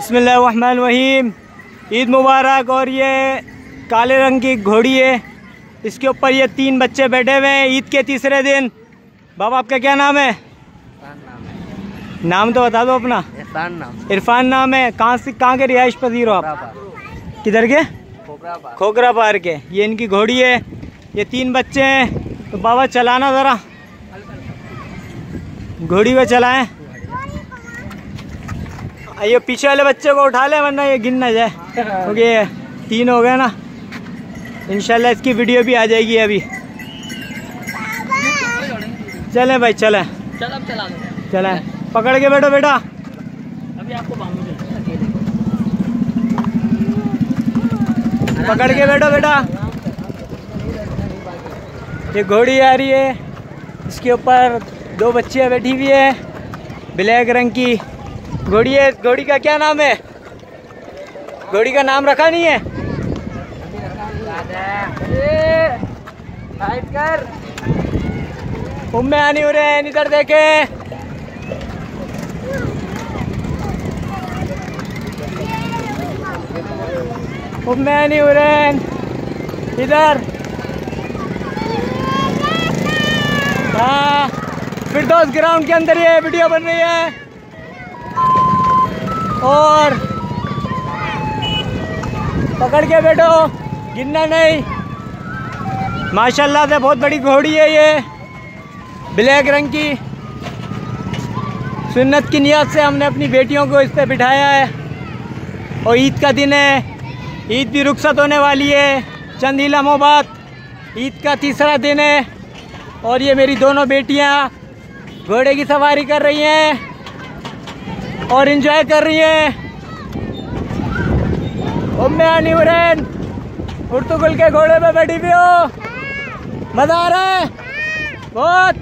बसमीम ईद मुबारक और ये काले रंग की घोड़ी है। इसके ऊपर ये तीन बच्चे बैठे हुए हैं ईद के तीसरे दिन। बाबा आपका क्या नाम है? नाम तो बता दो अपना। एहसान नाम। इरफान नाम है। कहाँ से कहाँ के रिहाइश पजीर हो आप? किधर के? खोखरा पार के। ये इनकी घोड़ी है। ये तीन बच्चे हैं। तो बाबा चलाना ज़रा। घोड़ी पे चलाएँ। ये पीछे वाले बच्चे को उठा ले वरना ये गिन ना जाए। क्योंकि ये तीन हो गए ना। इंशाल्लाह इसकी वीडियो भी आ जाएगी अभी। चलें भाई चलें। चल अब चला दो। चलें। पकड़ के बैठो बेटा। अभी आपको पकड़ के बैठो बेटा। ये घोड़ी आ रही है। इसके ऊपर दो बच्चियाँ बैठी हुई है ब्लैक रंग की। घोड़ी है घोड़ी का क्या नाम है? घोड़ी का नाम रखा नहीं है? कर उम्मे आनी हो रहे हैं इधर देखे। उम्मे आनी हो रहे हैं इधर। हाँ फिर दोस्त ग्राउंड के अंदर ये वीडियो बन रही है। और पकड़ के बैठो। गिनना नहीं। माशाल्लाह से बहुत बड़ी घोड़ी है ये। ब्लैक रंग की। सुन्नत की नियत से हमने अपनी बेटियों को इस पर बिठाया है। और ईद का दिन है। ईद भी रुखसत होने वाली है। चंद ही लम्हों ईद का तीसरा दिन है। और ये मेरी दोनों बेटियाँ घोड़े की सवारी कर रही हैं। और इंजॉय कर रही है। उम्मे आनी उरैन उर्तुगुल के घोड़े पे बैठी भी हो। मज़ा आ रहा है? बहुत।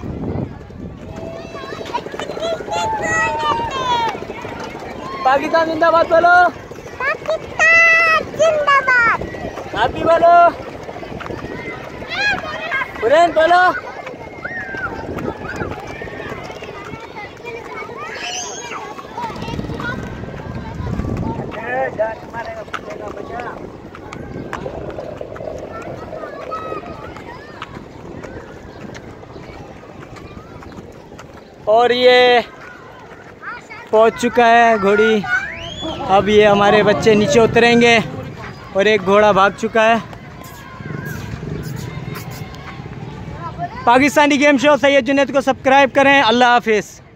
पाकिस्तान जिंदाबाद बोलो। जिंदाबाद। आप भी बोलो। उरैन बोलो। और ये पहुँच चुका है घोड़ी। अब ये हमारे बच्चे नीचे उतरेंगे और एक घोड़ा भाग चुका है। पाकिस्तानी गेम शो, सैयद जुनेद को सब्सक्राइब करें। अल्लाह हाफिज़।